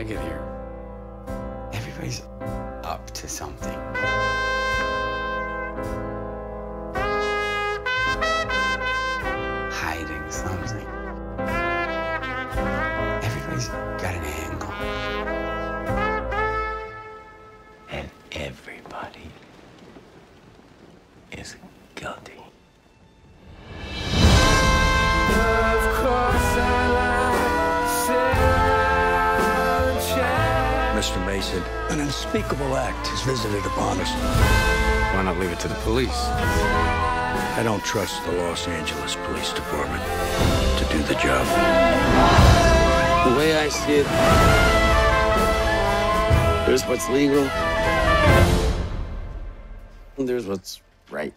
like it here. Everybody's up to something. Hiding something. Everybody's got an angle. And everybody is guilty. Mr. Mason, an unspeakable act is visited upon us. Why not leave it to the police? I don't trust the Los Angeles Police Department to do the job. The way I see it, there's what's legal, and there's what's right.